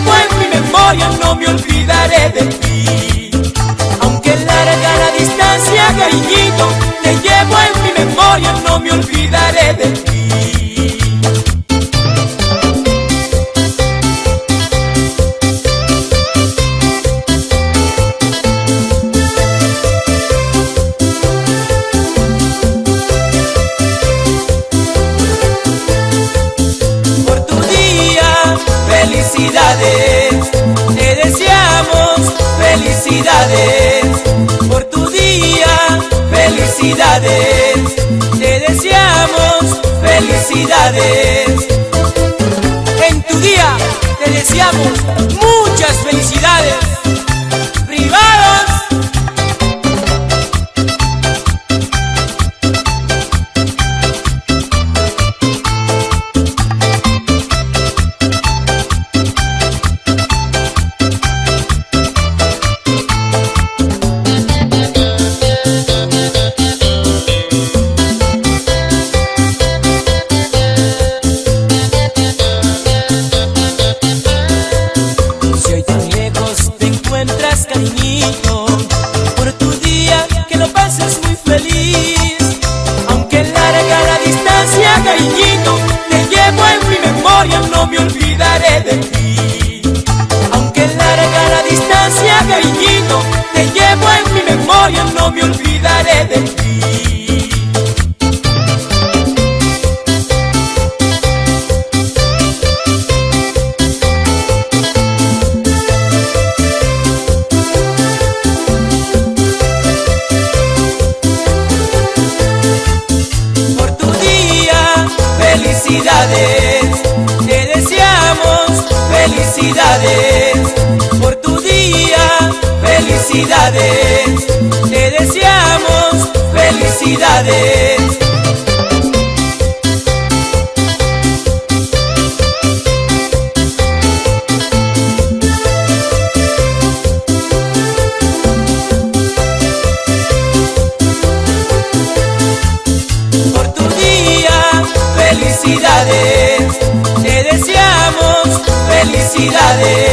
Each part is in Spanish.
llevo en mi memoria, no me olvidaré de ti. Felicidades, te deseamos felicidades por tu día, felicidades, te deseamos felicidades. En tu día te deseamos muchas felicidades. Felicidades por tu día, felicidades, te deseamos felicidades. Felicidades.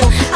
yo.